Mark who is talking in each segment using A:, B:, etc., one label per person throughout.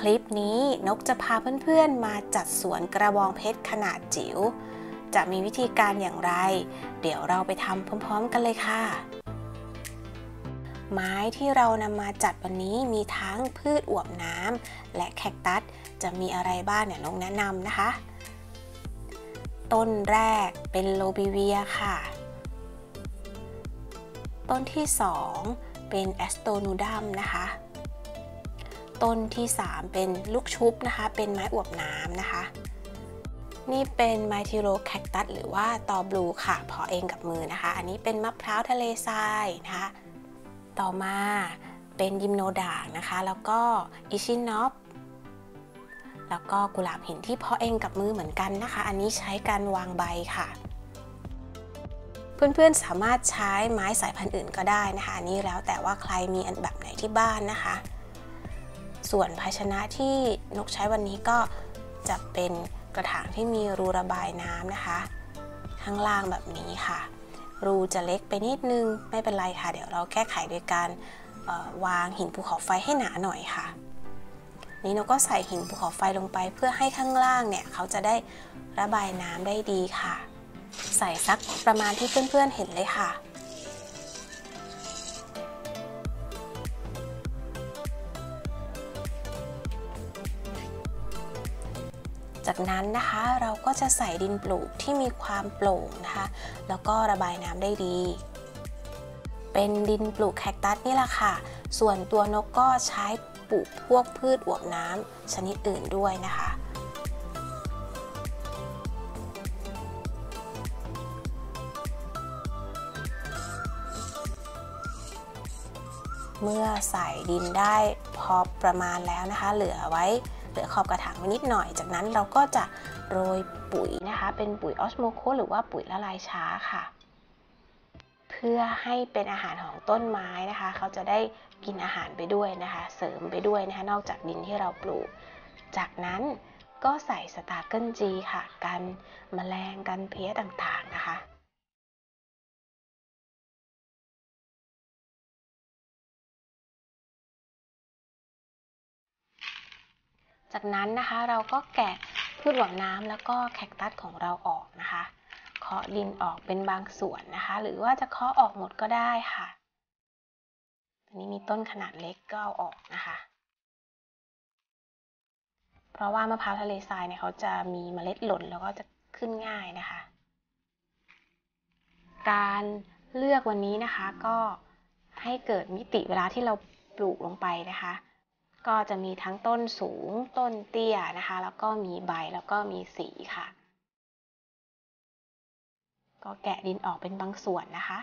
A: คลิปนี้นกจะพาเพื่อนๆมาจัดสวนกระบองเพชรขนาดจิ๋ว จะมีวิธีการอย่างไร เดี๋ยวเราไปทำพร้อมๆกันเลยค่ะ ไม้ที่เรานำมาจัดวันนี้มีทั้งพืชอวบน้ำและแคคตัส จะมีอะไรบ้างเนี่ยนกแนะนำนะคะ ต้นแรกเป็นโลบิเวียค่ะ ต้นที่ 2 เป็นแอสโตนูดัมนะคะ ต้นที่ 3 เป็นลูกชุบนะคะ เป็นไม้อวบน้ำนะคะ นี่เป็นไมทิโรแคคตัสหรือว่าตอบลูค่ะเพาะเองกับมือนะคะ อันนี้เป็นมะพร้าวทะเลทรายนะคะ ต่อมาเป็นยิมโนด่างนะคะ แล้วก็อิชินอปแล้วก็กุหลาบหินที่เพาะเองกับมือเหมือนกันนะคะ อันนี้ใช้การวางใบค่ะ เพื่อนๆสามารถใช้ไม้สายพันธุ์อื่นก็ได้นะคะ อันนี้แล้วแต่ว่าใครมีอันแบบไหนที่บ้านนะคะ ส่วนภาชนะที่นกใช้วันนี้ก็จะเป็นกระถางที่มีรูระบายน้ำนะคะ ข้างล่างแบบนี้ค่ะ รูจะเล็กไปนิดนึงไม่เป็นไรค่ะ เดี๋ยวเราแก้ไขโดยการวางหินภูเขาไฟให้หนาหน่อยค่ะ นี่นกก็ใส่หินภูเขาไฟลงไป เพื่อให้ข้างล่างเนี่ยเขาจะได้ระบายน้ำได้ดีค่ะ ใส่สักประมาณที่เพื่อนๆเห็นเลยค่ะ จากนั้นนะคะเราก็จะใส่ดินปลูกที่มีความโปร่งนะคะ แล้วก็ระบายน้ำได้ดี เป็นดินปลูกแคคตัสนี่แหละค่ะ ส่วนตัวนกก็ใช้ปลูกพวกพืชอวบน้ำชนิดอื่นด้วยนะคะเมื่อใส่ดินได้พอประมาณแล้วนะคะ เหลือไว้ เหลือขอบกระถางไว้นิดหน่อย จากนั้นเราก็จะโรยปุ๋ยนะคะ เป็นปุ๋ยออสโมโคทหรือว่าปุ๋ยละลายช้าค่ะ เพื่อให้เป็นอาหารของต้นไม้นะคะ เขาจะได้กินอาหารไปด้วยนะคะ เสริมไปด้วยนะคะ นอกจากดินที่เราปลูก จากนั้นก็ใส่สตาร์เกิลจีค่ะ กันแมลงกันเพลี้ยต่างๆนะคะ จากนั้นนะคะเราก็แกะพืชหวานน้ำแล้วก็แคคตัสของเราออกนะคะเคาะดินออกเป็นบางส่วนนะคะ หรือว่าจะเคาะออกหมดก็ได้ค่ะอันนี้มีต้นขนาดเล็กก็เอาออกนะคะ เพราะว่ามะพร้าวทะเลทรายเนี่ยเขาจะมีเมล็ดหล่นแล้วก็จะขึ้นง่ายนะคะ การเลือกวันนี้นะคะก็ให้เกิดมิติเวลาที่เราปลูกลงไปนะคะ ก็จะมีทั้งต้นสูงต้นเตี้ยนะคะ แล้วก็มีใบแล้วก็มีสีค่ะ ก็แกะดินออกเป็นบางส่วนนะคะ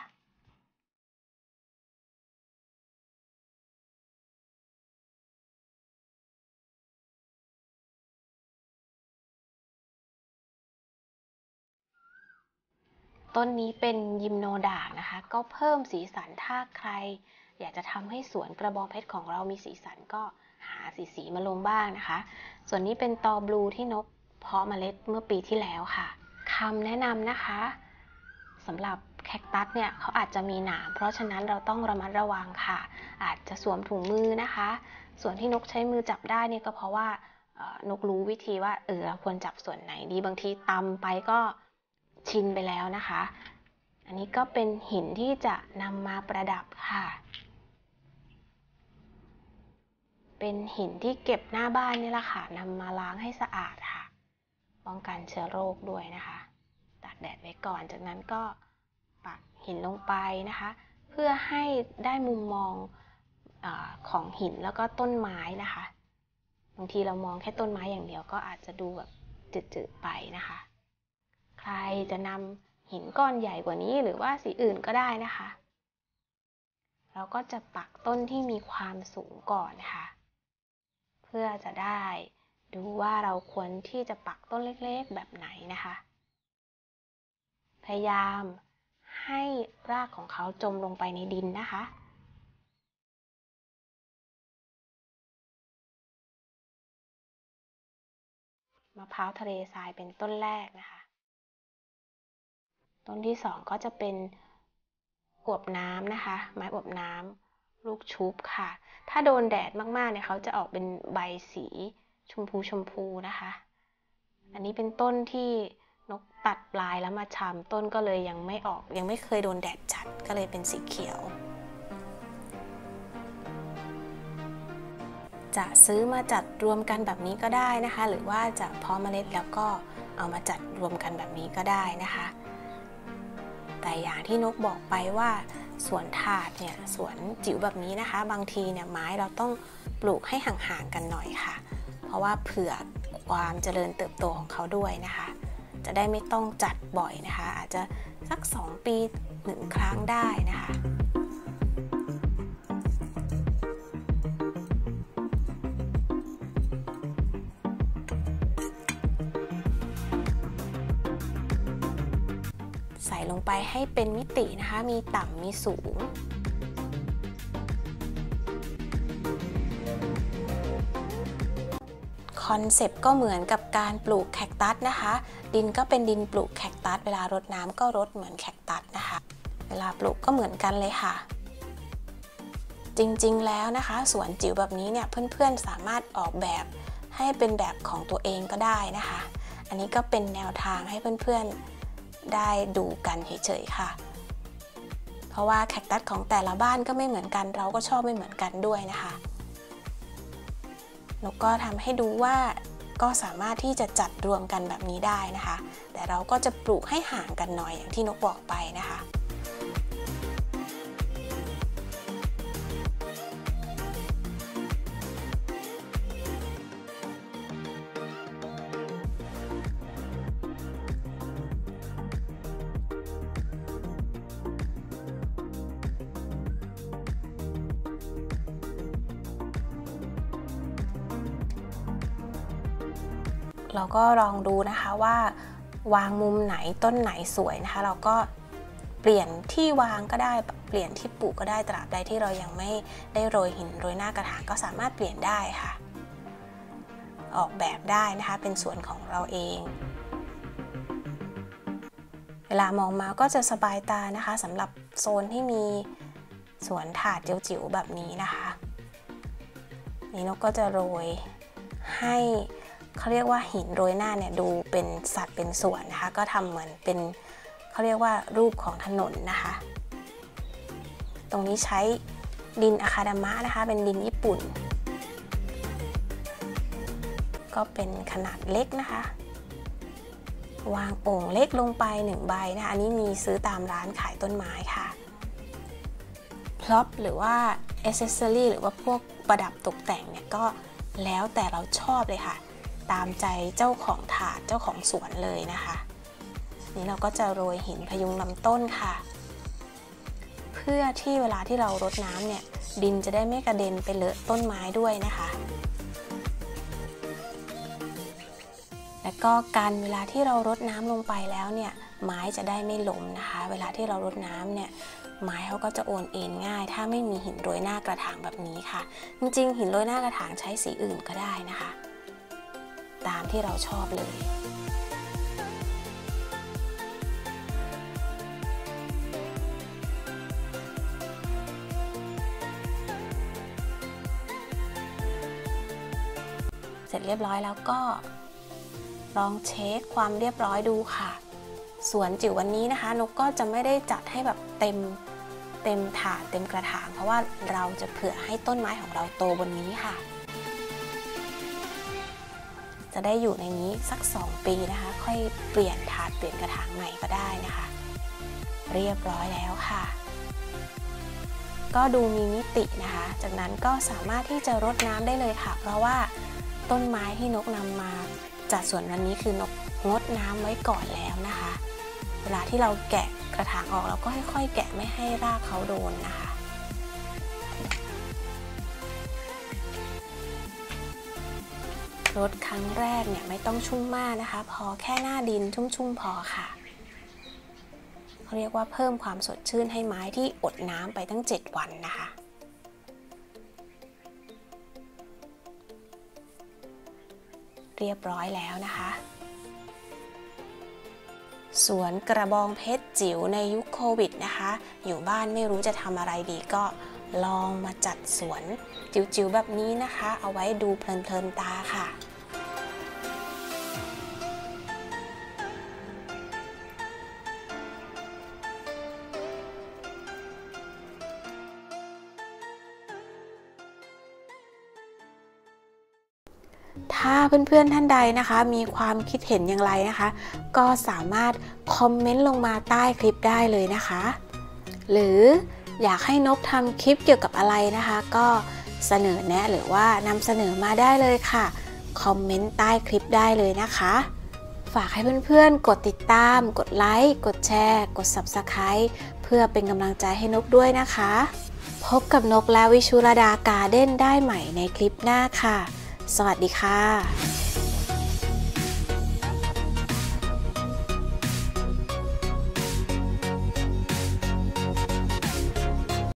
A: ต้นนี้เป็นยิมโนด่างนะคะ ก็เพิ่มสีสันถ้าใคร อยากจะทำให้สวนกระบองเพชรของเรามีสีสันก็ หาสีสีมาลงบ้างนะคะ ส่วนนี้เป็นตอบลูที่นกเพาะเมล็ดเมื่อปีที่แล้วค่ะคำแนะนำนะคะสำหรับแคคตัสเนี่ยเขาอาจจะมีหนาม เพราะฉะนั้นเราต้องระมัดระวังค่ะ อาจจะสวมถุงมือนะคะ ส่วนที่นกใช้มือจับได้เนี่ยก็เพราะว่านกรู้วิธีว่าเออเราควรจับส่วนไหนดีบางทีตำไปก็ชินไปแล้วนะคะ อันนี้ก็เป็นหินที่จะนำมาประดับค่ะ เป็นหินที่เก็บหน้าบ้านนี่แหละค่ะนำมาล้างให้สะอาดค่ะ ป้องกันเชื้อโรคด้วยนะคะตากแดดไว้ก่อน จากนั้นก็ปักหินลงไปนะคะ เพื่อให้ได้มุมมองอของหินแล้วก็ต้นไม้นะคะบางทีเรามองแค่ต้นไม้อย่างเดียวก็อาจจะดูแบบจืดๆไปนะคะ ใครจะนำหินก้อนใหญ่กว่านี้หรือว่าสีอื่นก็ได้นะคะ เราก็จะปักต้นที่มีความสูงก่อนนะคะ พื่อจะได้ดูว่าเราควรที่จะปักต้นเล็กๆแบบไหนนะคะ พยายามให้รากของเขาจมลงไปในดินนะคะ มะพร้าวทะเลทรายเป็นต้นแรกนะคะ ต้นที่สองก็จะเป็นอวบน้ำนะคะ ไม้อวบน้ำ ลูกชุบค่ะ ถ้าโดนแดดมากๆเนี่ยเขาจะออกเป็นใบสีชมพูชมพูนะคะ อันนี้เป็นต้นที่นกตัดปลายแล้วมาชำต้นก็เลยยังไม่ออกยังไม่เคยโดนแดดจัดก็เลยเป็นสีเขียว จะซื้อมาจัดรวมกันแบบนี้ก็ได้นะคะ หรือว่าจะเพาะเมล็ดแล้วก็เอามาจัดรวมกันแบบนี้ก็ได้นะคะ แต่อย่างที่นกบอกไปว่า สวนถาดเนี่ยสวนจิ๋วแบบนี้นะคะ บางทีเนี่ยไม้เราต้องปลูกให้ห่างๆกันหน่อยค่ะ เพราะว่าเผื่อความเจริญเติบโตของเขาด้วยนะคะ จะได้ไม่ต้องจัดบ่อยนะคะ อาจจะสัก 2 ปีหนึ่งครั้งได้นะคะ ใส่ลงไปให้เป็นมิตินะคะ มีต่ำมีสูง คอนเซปต์ก็เหมือนกับการปลูกแคคตัสนะคะ ดินก็เป็นดินปลูกแคคตัส เวลารดน้ำก็รดเหมือนแคคตัสนะคะ เวลาปลูกก็เหมือนกันเลยค่ะจริงๆ แล้วนะคะสวนจิ๋วแบบนี้เนี่ยเพื่อนๆสามารถออกแบบให้เป็นแบบของตัวเองก็ได้นะคะ อันนี้ก็เป็นแนวทางให้เพื่อนๆ ได้ดูกันเฉยๆค่ะ เพราะว่าแคคตัสของแต่ละบ้านก็ไม่เหมือนกัน เราก็ชอบไม่เหมือนกันด้วยนะคะนกก็ทำให้ดูว่าก็สามารถที่จะจัดรวมกันแบบนี้ได้นะคะ แต่เราก็จะปลูกให้ห่างกันหน่อยอย่างที่นกบอกไปนะคะ เราก็ลองดูนะคะว่าวางมุมไหนต้นไหนสวยนะคะ เราก็เปลี่ยนที่วางก็ได้เปลี่ยนที่ปลูกก็ได้ตราบใดที่เรายังไม่ได้โรยหินโรยหน้ากระถางก็สามารถเปลี่ยนได้ค่ะ ออกแบบได้นะคะเป็นส่วนของเราเอง เวลามองมาก็จะสบายตานะคะสำหรับโซนที่มีสวนถาดจิ๋วๆแบบนี้นะคะ นี่นกก็จะโรยให้ เขาเรียกว่าหินโรยหน้าเนี่ยดูเป็นสัดเป็นส่วนนะคะ ก็ทำเหมือนเป็นเขาเรียกว่ารูปของถนนนะคะ ตรงนี้ใช้ดินอะคาดามะนะคะ เป็นดินญี่ปุ่น ก็เป็นขนาดเล็กนะคะ วางโอ่งเล็กลงไปหนึ่งใบนะคะอันนี้มีซื้อตามร้านขายต้นไม้ค่ะพล็อปหรือว่าอ c เซสซอรี่หรือว่าพวกประดับตกแต่งเนี่ยก็แล้วแต่เราชอบเลยค่ะ ตามใจเจ้าของถาดเจ้าของสวนเลยนะคะ นี่เราก็จะโรยหินพยุงลำต้นค่ะ เพื่อที่เวลาที่เรารดน้ำเนี่ยดินจะได้ไม่กระเด็นไปเลอะต้นไม้ด้วยนะคะ และก็การเวลาที่เรารดน้ำลงไปแล้วเนี่ยไม้จะได้ไม่ล้มนะคะ เวลาที่เรารดน้ำเนี่ยไม้เขาก็จะโอนเอ็นง่าย ถ้าไม่มีหินโรยหน้ากระถางแบบนี้ค่ะ จริงๆ หินโรยหน้ากระถางใช้สีอื่นก็ได้นะคะ ตามที่เราชอบเลย เสร็จเรียบร้อยแล้วก็ลองเช็คความเรียบร้อยดูค่ะ สวนจิ๋ววันนี้นะคะนกก็จะไม่ได้จัดให้แบบเต็มเต็มถาดเต็มกระถาง เพราะว่าเราจะเผื่อให้ต้นไม้ของเราโตบนนี้ค่ะ จะได้อยู่ในนี้สัก 2 ปีนะคะ ค่อยเปลี่ยนถาดเปลี่ยนกระถางใหม่ก็ได้นะคะ เรียบร้อยแล้วค่ะ ก็ดูมีมิตินะคะ จากนั้นก็สามารถที่จะรดน้ำได้เลยค่ะ เพราะว่าต้นไม้ที่นกนำมาจัดส่วนวันนี้คือนกงดน้ำไว้ก่อนแล้วนะคะ เวลาที่เราแกะกระถางออกเราก็ค่อยๆ แกะไม่ให้รากเขาโดนนะคะ รดครั้งแรกเนี่ยไม่ต้องชุ่มมากนะคะ พอแค่หน้าดินชุ่มๆพอค่ะเรียกว่าเพิ่มความสดชื่นให้ไม้ที่อดน้ำไปตั้ง 7 วันนะคะ เรียบร้อยแล้วนะคะ สวนกระบองเพชรจิ๋วในยุคโควิดนะคะ อยู่บ้านไม่รู้จะทำอะไรดีก็ลองมาจัดสวนจิ๋วๆแบบนี้นะคะ เอาไว้ดูเพลินๆตาค่ะ ถ้าเพื่อนๆท่านใดนะคะ มีความคิดเห็นอย่างไรนะคะ ก็สามารถคอมเมนต์ลงมาใต้คลิปได้เลยนะคะ หรืออยากให้นกทำคลิปเกี่ยวกับอะไรนะคะ ก็เสนอแนะหรือว่านำเสนอมาได้เลยค่ะคอมเมนต์ใต้คลิปได้เลยนะคะ ฝากให้เพื่อนๆ กดติดตาม กดไลค์ กดแชร์ กด Subscribe เพื่อเป็นกำลังใจให้นกด้วยนะคะ พบกับนกและวิชุรดาการ์เด้นได้ใหม่ในคลิปหน้าค่ะ สวัสดีค่ะ